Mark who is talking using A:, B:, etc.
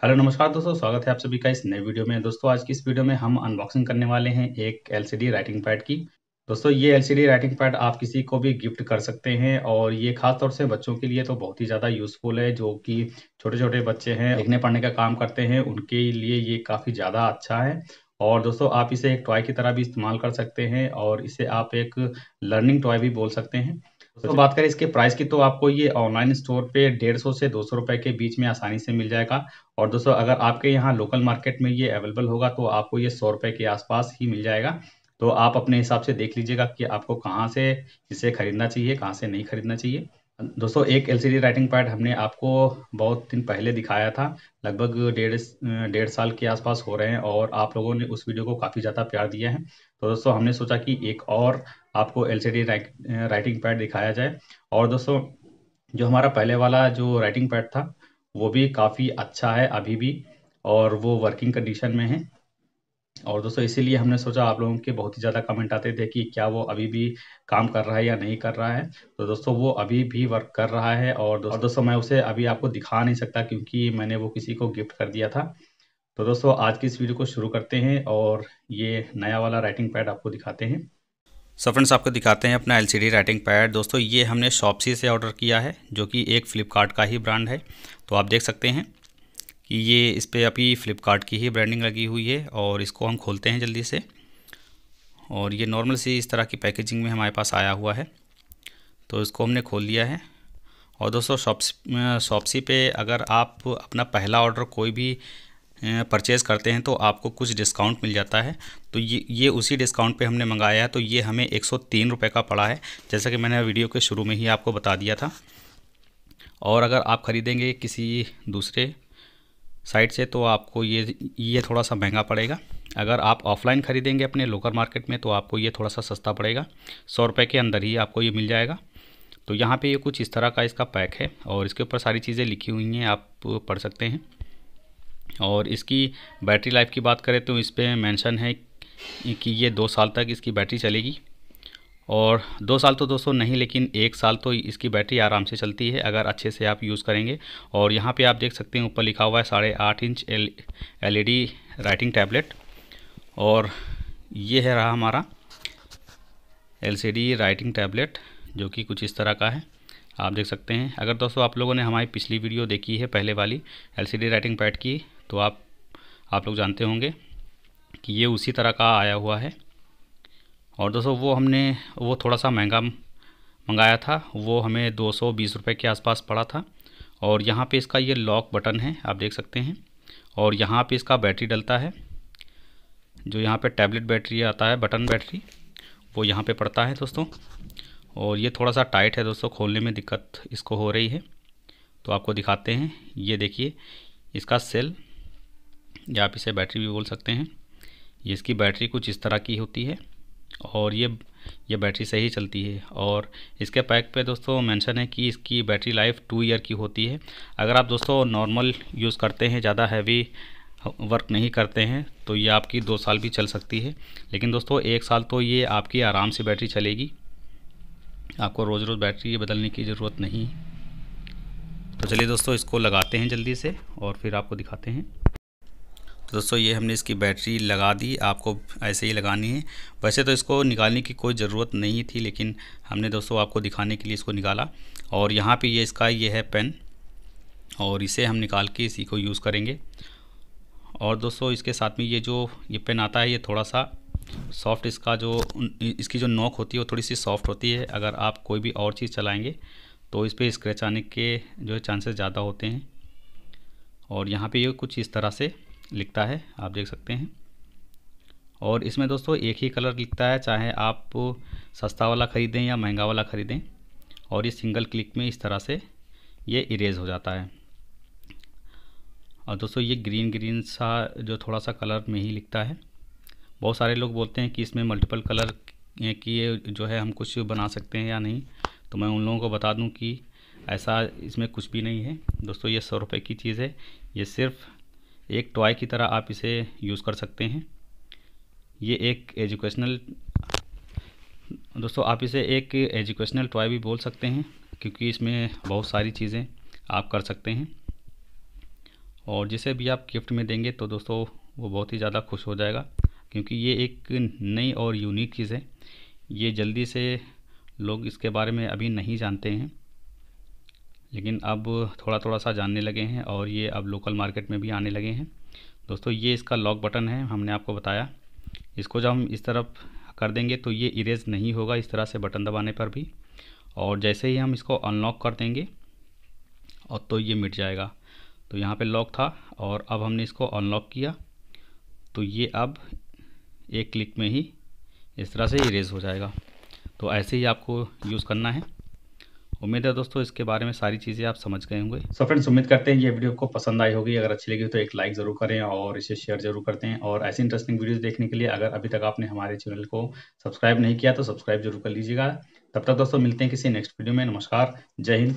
A: Hello, नमस्कार दोस्तों, स्वागत है आप सभी का इस नए वीडियो में। दोस्तों, आज की इस वीडियो में हम अनबॉक्सिंग करने वाले हैं एक एलसीडी राइटिंग पैड की। दोस्तों, ये एलसीडी राइटिंग पैड आप किसी को भी गिफ्ट कर सकते हैं और ये खास तौर से बच्चों के लिए तो बहुत ही ज़्यादा यूज़फुल है, जो कि छोटे छोटे बच्चे हैं, लिखने पढ़ने का काम करते हैं, उनके लिए ये काफ़ी ज़्यादा अच्छा है। और दोस्तों, आप इसे एक टॉय की तरह भी इस्तेमाल कर सकते हैं और इसे आप एक लर्निंग टॉय भी बोल सकते हैं। तो बात करें इसके प्राइस की तो आपको ये ऑनलाइन स्टोर पे डेढ़ सौ से दो सौ रुपए के बीच में आसानी से मिल जाएगा। और दोस्तों अगर आपके यहाँ लोकल मार्केट में ये अवेलेबल होगा तो आपको ये सौ रुपए के आसपास ही मिल जाएगा। तो आप अपने हिसाब से देख लीजिएगा कि आपको कहाँ से इसे खरीदना चाहिए कहाँ से नहीं खरीदना चाहिए। दोस्तों एक एलसीडी राइटिंग पैड हमने आपको बहुत दिन पहले दिखाया था। लगभग डेढ़ डेढ़ साल के आसपास हो रहे हैं और आप लोगों ने उस वीडियो को काफ़ी ज़्यादा प्यार दिया है। तो दोस्तों हमने सोचा कि एक और आपको एलसीडी राइटिंग पैड दिखाया जाए। और दोस्तों जो हमारा पहले वाला जो राइटिंग पैड था वो भी काफ़ी अच्छा है अभी भी और वो वर्किंग कंडीशन में है। और दोस्तों इसीलिए हमने सोचा आप लोगों के बहुत ही ज़्यादा कमेंट आते थे कि क्या वो अभी भी काम कर रहा है या नहीं कर रहा है। तो दोस्तों वो अभी भी वर्क कर रहा है और दोस्तों, दोस्तों मैं उसे अभी आपको दिखा नहीं सकता क्योंकि मैंने वो किसी को गिफ्ट कर दिया था। तो दोस्तों आज की इस वीडियो को शुरू करते हैं और ये नया वाला राइटिंग पैड आपको दिखाते हैं।
B: सो फ्रेंड्स आपको दिखाते हैं अपना एलसीडी राइटिंग पैड दोस्तों, ये हमने शॉपसी से ऑर्डर किया है, जो कि एक फ़्लिपकार्ट का ही ब्रांड है। तो आप देख सकते हैं कि ये इस पर अभी फ़्लिपकार्ट की ही ब्रांडिंग लगी हुई है और इसको हम खोलते हैं जल्दी से। और ये नॉर्मल सी इस तरह की पैकेजिंग में हमारे पास आया हुआ है। तो इसको हमने खोल लिया है। और दोस्तों शॉप्स शॉपसी पे अगर आप अपना पहला ऑर्डर कोई भी परचेज़ करते हैं तो आपको कुछ डिस्काउंट मिल जाता है। तो ये ये उसी डिस्काउंट पे हमने मंगाया है तो ये हमें एक सौ का पड़ा है। जैसा कि मैंने वीडियो के शुरू में ही आपको बता दिया था। और अगर आप ख़रीदेंगे किसी दूसरे साइट से तो आपको ये ये थोड़ा सा महँगा पड़ेगा। अगर आप ऑफ़लाइन ख़रीदेंगे अपने लोकल मार्केट में तो आपको ये थोड़ा सा सस्ता पड़ेगा। सौ रुपये के अंदर ही आपको ये मिल जाएगा। तो यहाँ पे ये कुछ इस तरह का इसका पैक है, और इसके ऊपर सारी चीज़ें लिखी हुई हैं, आप पढ़ सकते हैं। और इसकी बैटरी लाइफ की बात करें तो इस पर मैंशन है कि ये दो साल तक इसकी बैटरी चलेगी। और दो साल तो दोस्तों नहीं, लेकिन एक साल तो इसकी बैटरी आराम से चलती है, अगर अच्छे से आप यूज़ करेंगे। और यहाँ पे आप देख सकते हैं, ऊपर लिखा हुआ है साढ़े आठ inch L, LED writing tablet. और ये है रहा हमारा एलसीडी राइटिंग टैबलेट, जो कि कुछ इस तरह का है। आप देख सकते हैं, अगर दोस्तों आप लोगों ने हमारी पिछली वीडियो देखी है, पहले वाली, एलसीडी राइटिंग पैड की तो आप आप लोग जानते होंगे कि ये उसी तरह का आया हुआ है। और दोस्तों, वो हमने, वो थोड़ा सा महँगा मंगाया था। वो हमें दो सौ बीस रुपये के आसपास पड़ा था। और यहाँ पे इसका ये लॉक बटन है, आप देख सकते हैं। और यहाँ पे इसका बैटरी डलता है। जो यहाँ पे टैबलेट बैटरी आता है बटन बैटरी, वो यहाँ पे पड़ता है दोस्तों। और ये थोड़ा सा टाइट है दोस्तों, खोलने में दिक्कत इसको हो रही है। तो आपको दिखाते हैं। ये देखिए, इसका सेल या आप इसे बैटरी भी बोल सकते हैं। ये इसकी बैटरी कुछ इस तरह की होती है और ये ये बैटरी सही चलती है और इसके पैक पे दोस्तों मेंशन है कि इसकी बैटरी लाइफ टू ईयर की होती है। अगर आप दोस्तों नॉर्मल यूज़ करते हैं, ज़्यादा हैवी वर्क नहीं करते हैं तो ये आपकी दो साल भी चल सकती है। लेकिन दोस्तों एक साल तो ये आपकी आराम से बैटरी चलेगी। आपको रोज़ रोज़ बैटरी बदलने की ज़रूरत नहीं तो चलिए दोस्तों इसको लगाते हैं जल्दी से और फिर आपको दिखाते हैं। तो दोस्तों, ये हमने इसकी बैटरी लगा दी, आपको ऐसे ही लगानी है। वैसे तो इसको निकालने की कोई ज़रूरत नहीं थी, लेकिन हमने दोस्तों आपको दिखाने के लिए इसको निकाला। और यहाँ पे ये इसका ये है पेन, और इसे हम निकाल के इसी को यूज़ करेंगे। और दोस्तों, इसके साथ में ये जो ये पेन आता है, ये थोड़ा सा सॉफ्ट इसका जो इसकी जो नोक होती है, वो थोड़ी सी सॉफ्ट होती है। अगर आप कोई भी और चीज़ चलाएँगे तो इस पर स्क्रैच आने के जो है चांसेस ज़्यादा होते हैं। और यहाँ पे ये कुछ इस तरह से लिखता है, आप देख सकते हैं। और इसमें दोस्तों एक ही कलर लिखता है, चाहे आप सस्ता वाला ख़रीदें या महँगा वाला ख़रीदें, और ये सिंगल क्लिक में इस तरह से ये इरेज हो जाता है। और दोस्तों ये ग्रीन ग्रीन सा जो थोड़ा सा कलर में ही लिखता है। बहुत सारे लोग बोलते हैं कि इसमें मल्टीपल कलर की जो है हम कुछ बना सकते हैं या नहीं। तो मैं उन लोगों को बता दूँ कि ऐसा इसमें कुछ भी नहीं है। दोस्तों ये सौ रुपये की चीज़ है, ये सिर्फ़ एक टॉय की तरह आप इसे यूज़ कर सकते हैं। ये एक एजुकेशनल दोस्तों आप इसे एक एजुकेशनल टॉय भी बोल सकते हैं, क्योंकि इसमें बहुत सारी चीज़ें आप कर सकते हैं। और जिसे भी आप गिफ्ट में देंगे तो दोस्तों वो बहुत ही ज़्यादा खुश हो जाएगा, क्योंकि ये एक नई और यूनिक चीज़ है। ये जल्दी से लोग इसके बारे में अभी नहीं जानते हैं। लेकिन अब थोड़ा थोड़ा सा जानने लगे हैं और ये अब लोकल मार्केट में भी आने लगे हैं। दोस्तों, ये इसका लॉक बटन है, हमने आपको बताया। इसको जब हम इस तरफ़ कर देंगे तो ये इरेज नहीं होगा इस तरह से बटन दबाने पर भी। और जैसे ही हम इसको अनलॉक कर देंगे, और तो ये मिट जाएगा। तो यहाँ पे लॉक था और अब हमने इसको अनलॉक किया। तो ये अब एक क्लिक में ही इस तरह से इरेज हो जाएगा। तो ऐसे ही आपको यूज़ करना है। उम्मीद है दोस्तों इसके बारे में सारी चीज़ें आप समझ गए होंगे।
A: सो फ्रेंड्स उम्मीद करते हैं ये वीडियो को पसंद आई होगी। अगर अच्छी लगी तो एक लाइक ज़रूर करें और इसे शेयर ज़रूर करते हैं। और ऐसी इंटरेस्टिंग वीडियोज़ देखने के लिए अगर अभी तक आपने हमारे चैनल को सब्सक्राइब नहीं किया तो सब्सक्राइब ज़रूर कर लीजिएगा। तब तक दोस्तों मिलते हैं किसी नेक्स्ट वीडियो में। नमस्कार। जय हिंद।